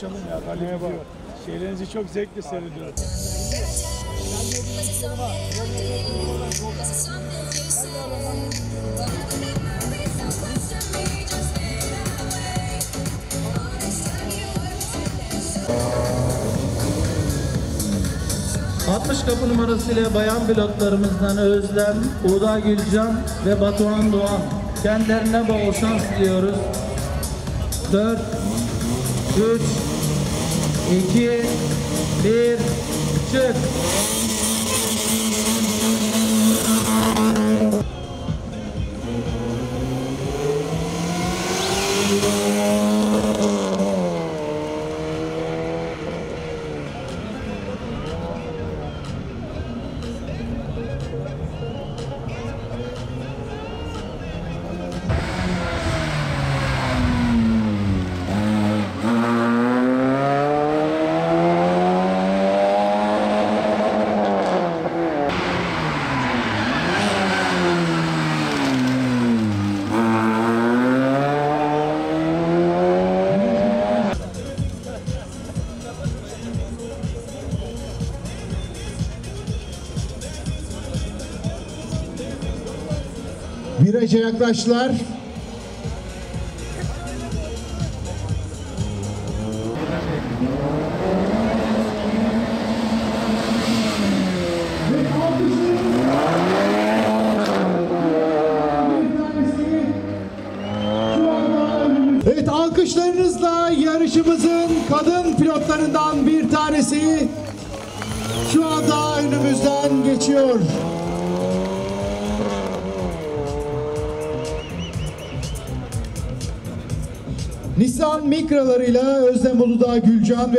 konuşalım ya. Merhaba. Şeylerinizi çok zevkle seyrediyorum. 60 kapı numarasıyla bayan pilotlarımızdan Özlem, Uda Gülcan ve Batuhan Doğan. Kendilerine bol şans diliyoruz. 4, 3, 2, 1, çık. Viraja yaklaştılar. Evet alkışlarınızla yarışımızın kadın pilotlarından bir tanesi şu anda önümüzden geçiyor. Nissan Mikra'larıyla Özlem Uludağ Gülcan ve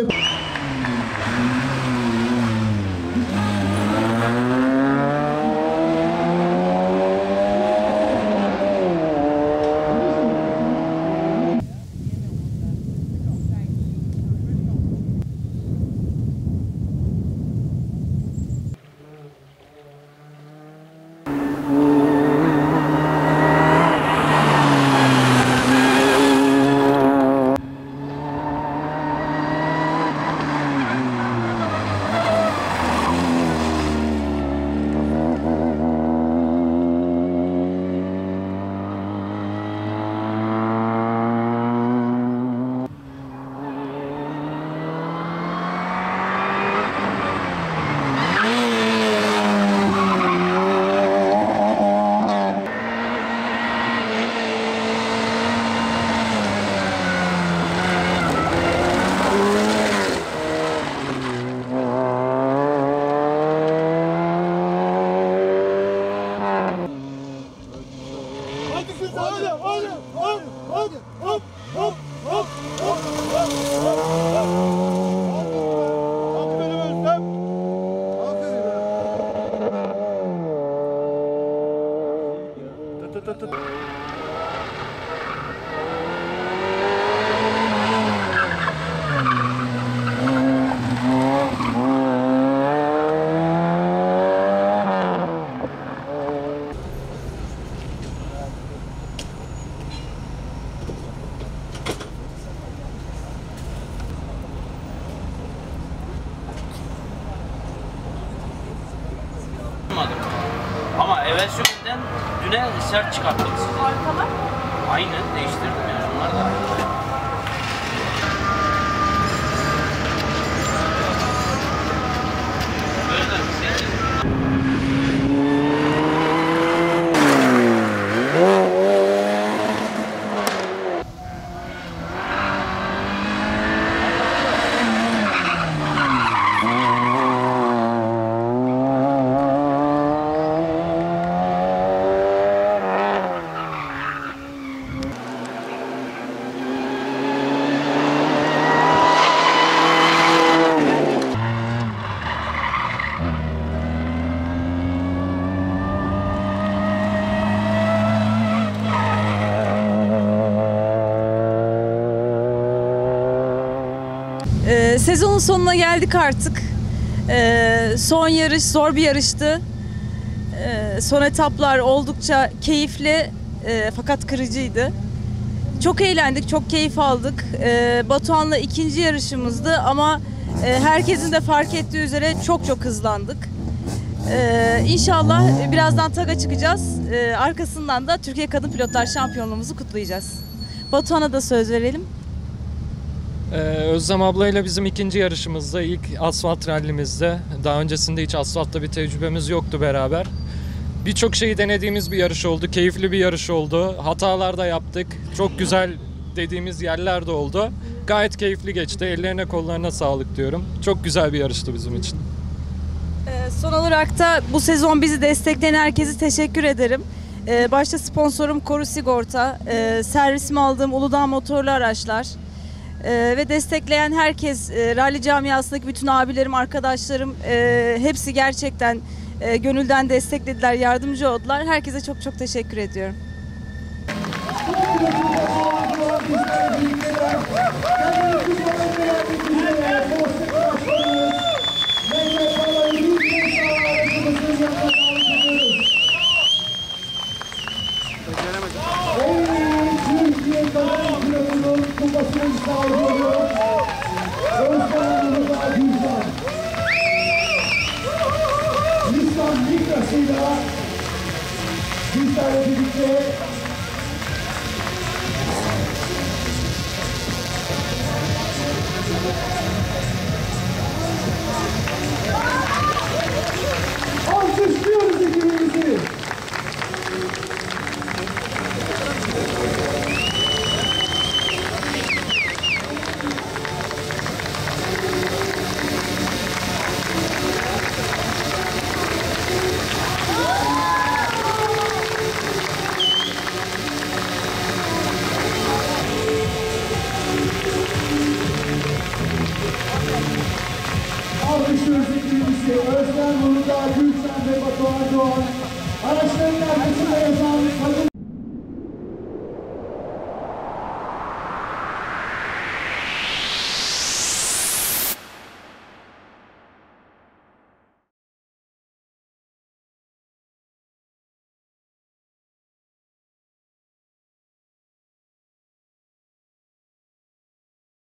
the. Düne sert çıkarttım sizi. Arkalar? Aynı değiştirdim yani onlar da aynı. Sezonun sonuna geldik artık. Ee, son yarış zor bir yarıştı. Ee, son etaplar oldukça keyifli e, fakat kırıcıydı. Çok eğlendik, çok keyif aldık. Ee, Batuhan'la ikinci yarışımızdı ama e, herkesin de fark ettiği üzere çok çok hızlandık. Ee, inşallah birazdan TAG'a çıkacağız. Ee, arkasından da Türkiye Kadın Pilotlar Şampiyonluğumuzu kutlayacağız. Batuhan'a da söz verelim. Ee, Özlem ablayla bizim ikinci yarışımızda, ilk asfalt rallimizde. Daha öncesinde hiç asfaltta bir tecrübemiz yoktu beraber. Birçok şeyi denediğimiz bir yarış oldu, keyifli bir yarış oldu. Hatalar da yaptık, çok güzel dediğimiz yerler de oldu. Gayet keyifli geçti, ellerine kollarına sağlık diyorum. Çok güzel bir yarıştı bizim için. Ee, Son olarak da bu sezon bizi destekleyen herkese teşekkür ederim. Ee, Başta sponsorum Koru Sigorta, e, servisimi aldığım Uludağ Motorlu Araçlar e, ve destekleyen herkes, e, rally camiasındaki bütün abilerim, arkadaşlarım e, hepsi gerçekten e, gönülden desteklediler, yardımcı oldular. Herkese çok çok teşekkür ediyorum. Vitória de Vitória. Ekibimizi. Özlem Uludağ Gülsen ve Batuhan Doğan. Araçların arkasında yazan kadın